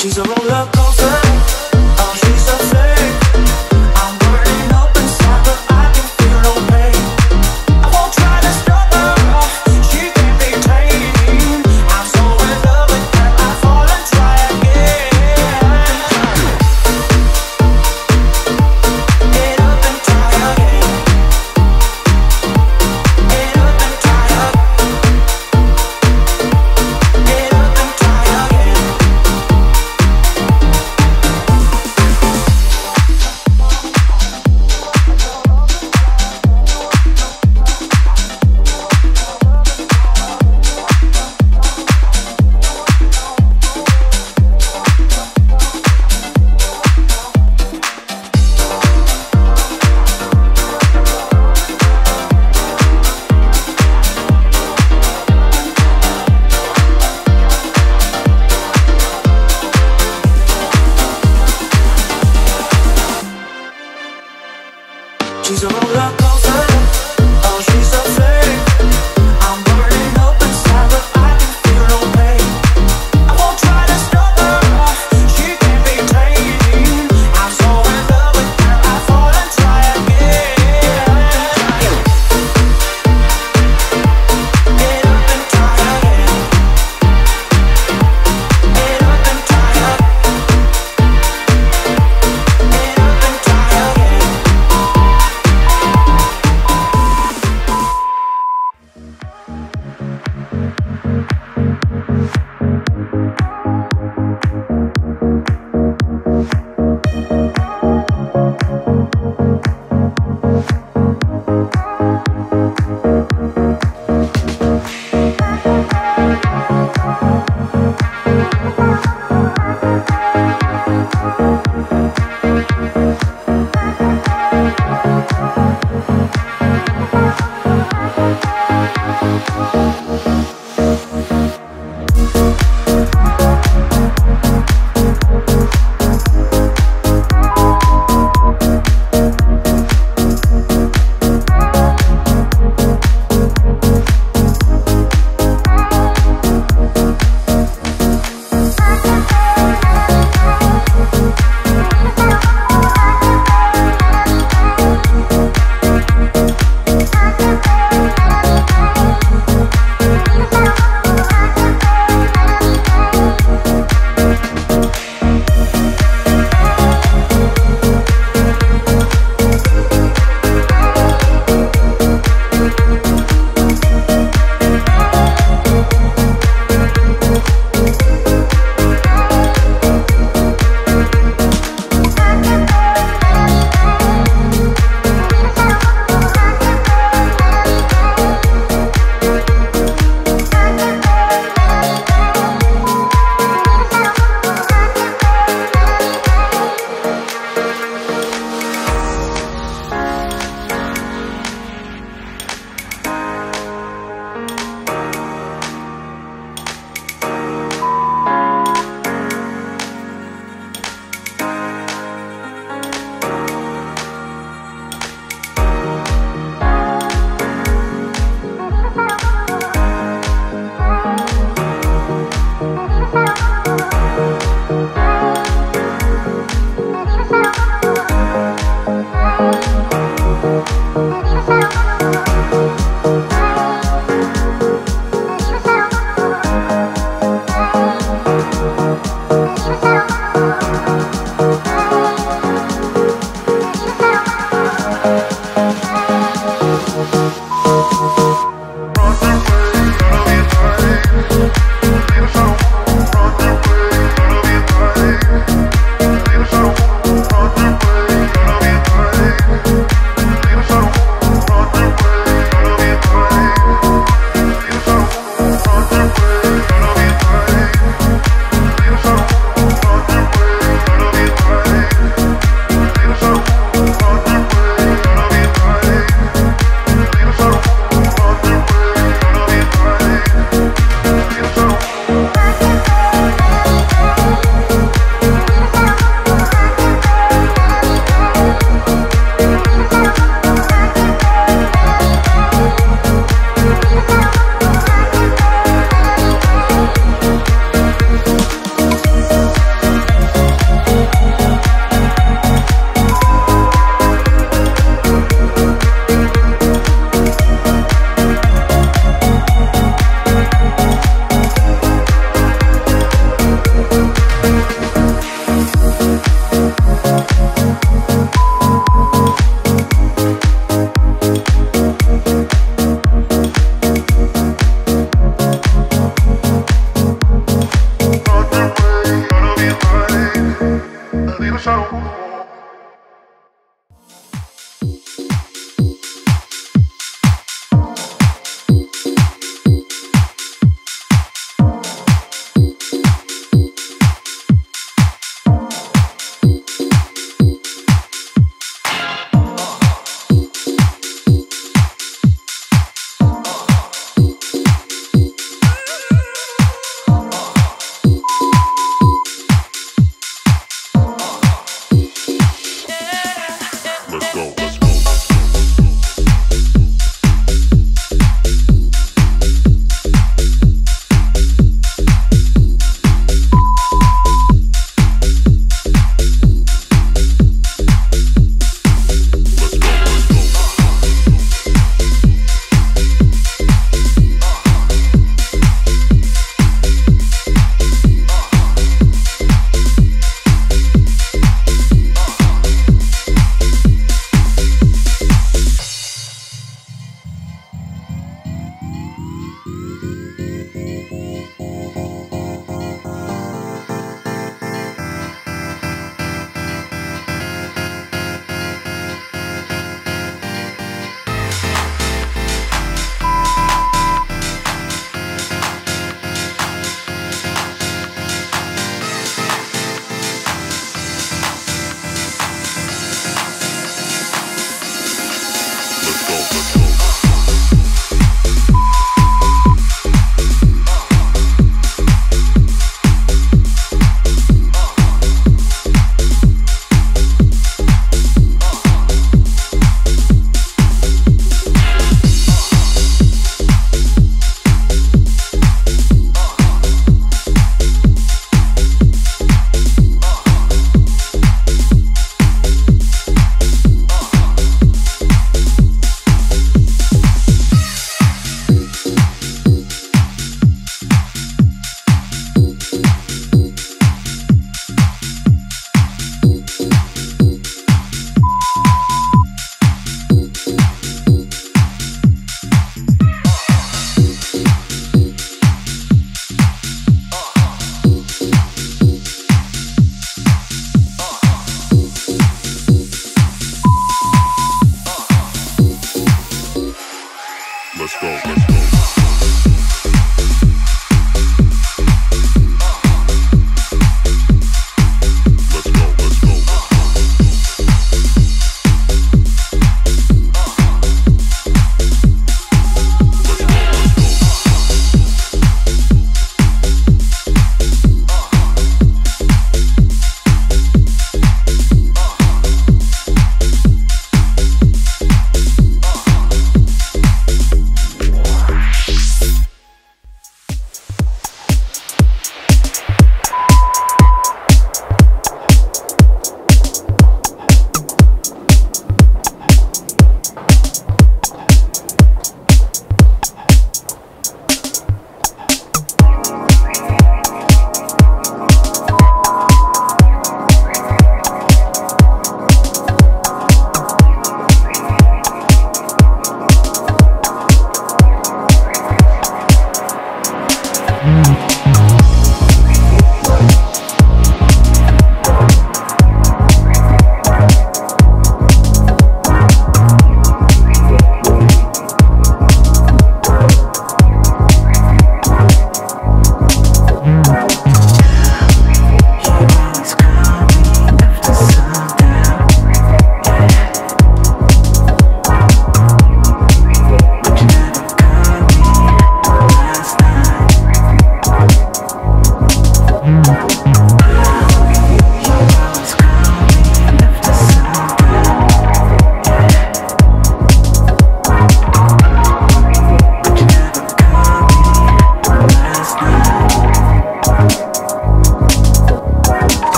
She's a roller coaster. she's all up.